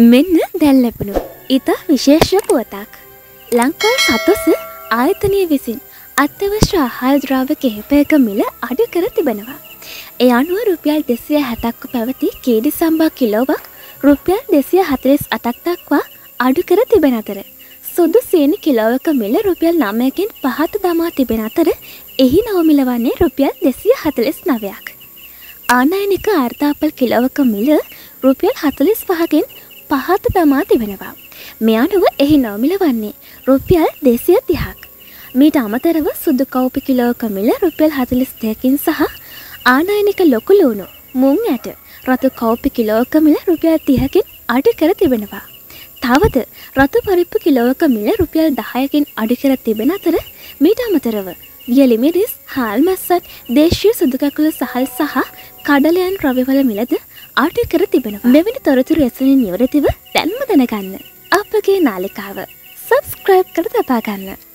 මෙන්න දැල් ලැබුණු ඉතා විශේෂ පුවතක්. ලංකා සතුස ආයතනය විසින් අත්‍යවශ්‍ය ආහාරද්‍රාව කිහිපයක මිල අඩු කර තිබෙනවා. ඒ අනුව රුපියල් දෙසිය හැතක්ක පැවති කීඩි සම්බා කිලෝවක් රුපියල් දෙසිය හතරිස් අටක් දක්වා අඩු කර තිබෙන අතර. සුදු සීනි කිලෝවක මිල රුපියල් නමයකින් පහත දමා තිබෙන අතර එහි නවමිල වන්නේ රුපියල් දෙසිය හතලිස් නවයක්. ආනයනික ආර්ථාපල් කිලෝවක මිල රුපියල් හතලිස් පහකින් පහත දමා තිබෙනවා. මෙ අනුව එහි නවමිල වන්නේ රුපියල් දෙසිය තිහක්. මීට අමතරව සුදු කවපි කිලෝක මිල රුපියල් හතලිස් දෙයකින් සහ ආනයනික ලොකුලුණු මුං ඇට රතු කවපි කිලෝක මිල රුපියල් තිහකින් අඩි කර තිබෙනවා. තවද රතු පරිප්පු කිලෝක මිල රුපියල් දහයකින් අඩි කර තිබෙන අතර මීට අමතරව වියලිමිරිස් හාල් මැස්සත් දේශය සුදුකකුළු සහල් සහ කඩලයන් රවිවල මිලද ආටි කර තිබෙනවා. මෙවැනි තොරතුරු ඇසනින් නිවරතිව දැන්ම දැනගන්න. අපගේ නාලිකාව සබස්ක්‍රයිබ් කර තබාගන්න.